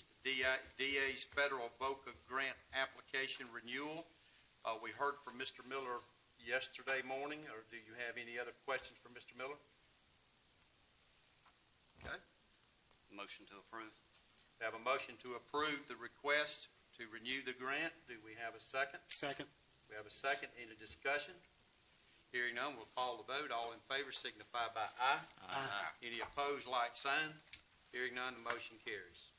is the DA's federal VOCA grant application renewal. Uh, we heard from Mr. Miller yesterday morning, or do you have any other questions for Mr. Miller? Okay, Motion to approve. we have a motion to approve the request to renew the grant. Do we have a second? Second. We have a second. Any discussion? Hearing none, we'll call the vote. All in favor signify by aye. Aye. Any opposed, like sign. Hearing none, the motion carries.